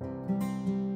Música